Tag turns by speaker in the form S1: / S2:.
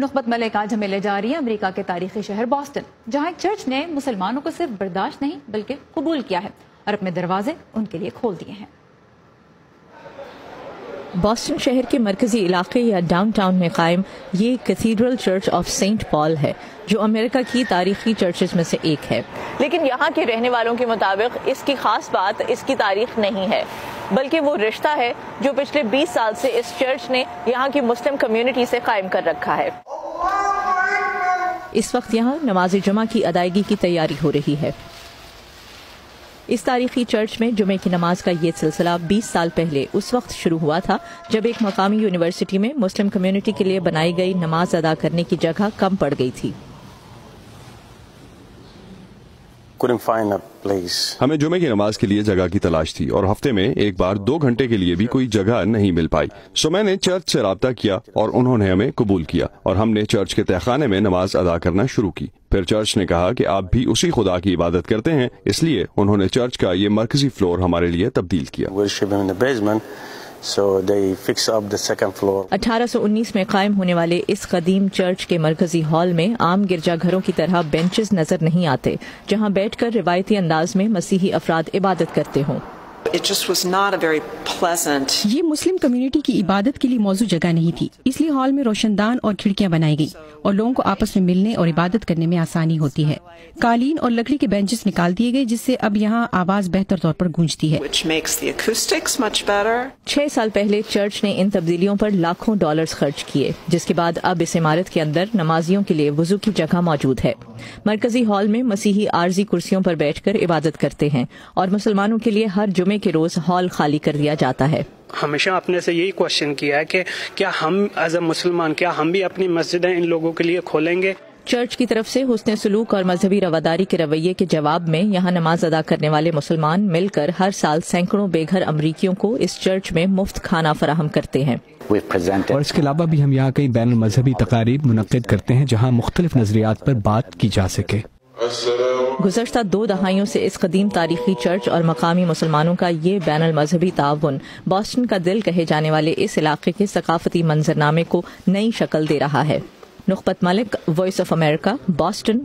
S1: نخبت ملک آج ہمیں لے جا رہی ہے امریکہ کے تاریخی شہر باسٹن جہاں ایک چرچ نے مسلمانوں کو صرف برداشت نہیں بلکہ قبول کیا ہے اور اپنے دروازے ان کے لیے کھول دیے ہیں۔
S2: باسٹن شہر کے مرکزی علاقے یا ڈاؤن ٹاؤن میں قائم یہ cathedral church of Saint Paul ہے جو امریکہ کی تاریخی چرچز میں سے ایک ہے۔ لیکن یہاں کے رہنے والوں کے مطابق اس کی خاص بات اس کی تاریخ نہیں ہے۔ بلکہ وہ رشتہ ہے جو پچھلے بیس سال سے اس چرچ نے یہاں کی مسلم کمیونٹی سے قائم کر رکھا ہے۔ اس وقت یہاں نماز جمعہ کی ادائیگی کی تیاری ہو رہی ہے۔ اس تاریخی چرچ میں جمعے کی نماز کا یہ سلسلہ بیس سال پہلے اس وقت شروع ہوا تھا جب ایک مقامی یونیورسٹی میں مسلم کمیونٹی کے لیے بنائی گئی نماز ادا کرنے کی جگہ کم پڑ گئی تھی۔
S3: ہمیں جمعے کی نماز کے لیے جگہ کی تلاش تھی اور ہفتے میں ایک بار دو گھنٹے کے لیے بھی کوئی جگہ نہیں مل پائی۔ سو میں نے چرچ سے رابطہ کیا اور انہوں نے ہمیں قبول کیا اور ہم نے چرچ کے تہخانے میں نماز ادا کرنا شروع کی۔ پھر چرچ نے کہا کہ آپ بھی اسی خدا کی عبادت کرتے ہیں اس لیے انہوں نے چرچ کا یہ مرکزی فلور ہمارے لیے تبدیل کیا۔
S2: سیکنڈ فلور اٹھارہ سو انیس میں قائم ہونے والے اس قدیم چرچ کے مرکزی ہال میں عام گرجا گھروں کی طرح بینچز نظر نہیں آتے، جہاں بیٹھ کر روایتی انداز میں مسیحی افراد عبادت کرتے ہوں۔
S4: یہ مسلم کمیونٹی کی عبادت کے لیے موضوع جگہ نہیں تھی۔ اس لیے ہال میں روشن دان اور کھڑکیاں بنائی گئی اور لوگوں کو آپس میں ملنے اور عبادت کرنے میں آسانی ہوتی ہے۔ قالین اور لکڑی کے بینچز نکال دیے گئے جس سے اب یہاں آواز بہتر طور پر گونجتی ہے۔
S2: چھ سال پہلے چرچ نے ان تبدیلیوں پر لاکھوں ڈالرز خرچ کیے جس کے بعد اب اس عمارت کے اندر نمازیوں کے لیے وضو کی جگہ موجود ہے۔ مرکزی ہال میں مسیحی عارضی کرسیوں پر بیٹھ کر عبادت کرتے ہیں اور مسلمانوں کے لیے ہر جمعے کے روز ہال خالی کر دیا جاتا ہے۔
S5: ہمیشہ اپنے سے یہی کوشچن کیا ہے کہ کیا ہم ایز اے مسلمان کیا ہم بھی اپنی مسجدیں ان لوگوں کے لیے کھولیں گے؟
S2: چرچ کی طرف سے حسن سلوک اور مذہبی رواداری کے رویے کے جواب میں یہاں نماز ادا کرنے والے مسلمان مل کر ہر سال سینکڑوں بے گھر امریکیوں کو اس چرچ میں مفت کھانا فراہم کرتے ہیں۔
S6: اور اس کے علاوہ بھی ہم یہاں کئی بین المذہبی تقاریب منعقد کرتے ہیں جہاں مختلف نظریات پر بات کی جا سکے۔
S2: گزشتہ دو دہائیوں سے اس قدیم تاریخی چرچ اور مقامی مسلمانوں کا یہ بین المذہبی تعاون باسٹن کا دل کہے جانے والے اس علاقے کے ثقافتی منظرنامے کو نئی شکل دے رہا ہے۔ Nukhbat Malik Voice of America Boston